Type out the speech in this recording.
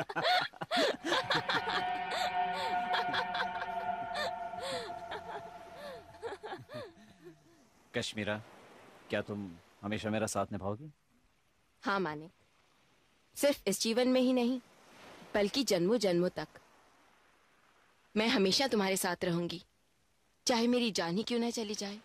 कश्मीरा, क्या तुम हमेशा मेरा साथ निभाओगी? हाँ माने सिर्फ़ इस जीवन में ही नहीं, बल्कि जन्मों जन्मों तक। मैं हमेशा तुम्हारे साथ रहूँगी, चाहे मेरी जान ही क्यों ना चली जाए।